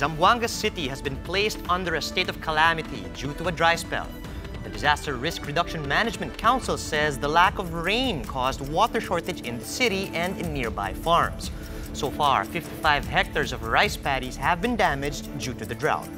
Zamboanga City has been placed under a state of calamity due to a dry spell. The Disaster Risk Reduction Management Council says the lack of rain caused water shortage in the city and in nearby farms. So far, 55 hectares of rice paddies have been damaged due to the drought.